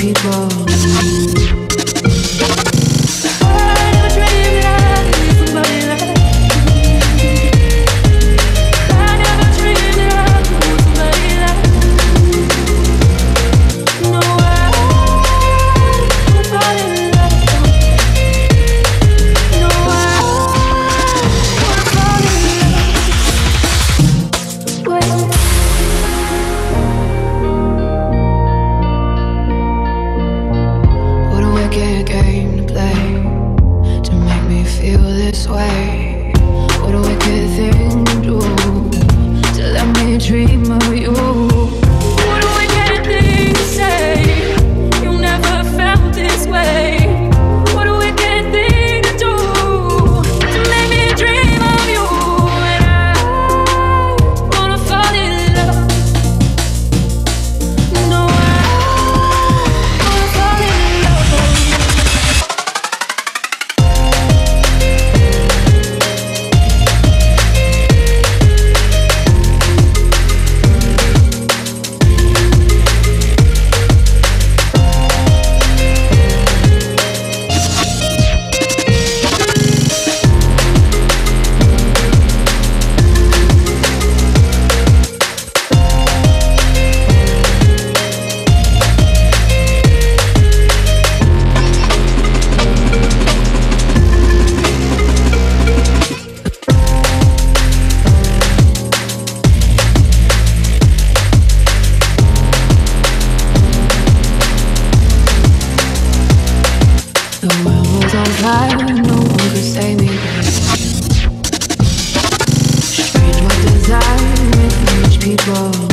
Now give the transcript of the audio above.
people. Dream